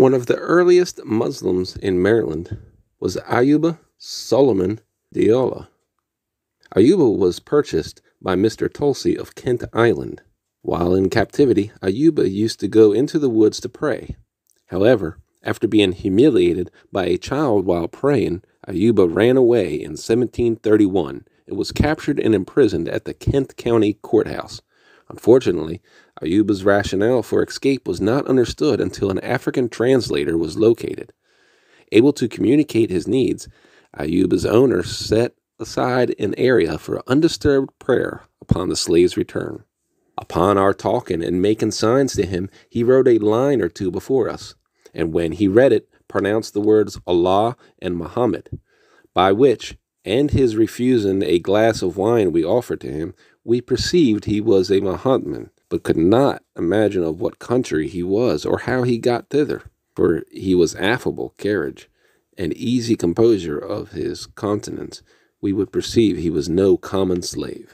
One of the earliest Muslims in Maryland was Ayuba Solomon Diallo. Ayuba was purchased by Mr. Tolsey of Kent Island. While in captivity, Ayuba used to go into the woods to pray. However, after being humiliated by a child while praying, Ayuba ran away in 1731 and was captured and imprisoned at the Kent County Courthouse. Unfortunately, Ayuba's rationale for escape was not understood until an African translator was located. Able to communicate his needs, Ayuba's owner set aside an area for undisturbed prayer upon the slave's return. Upon our talking and making signs to him, he wrote a line or two before us, and when he read it, pronounced the words Allah and Muhammad, by which, and his refusing a glass of wine we offered to him, we perceived he was a Mahometan, but could not imagine of what country he was or how he got thither, for he was affable carriage and easy composure of his countenance we would perceive he was no common slave.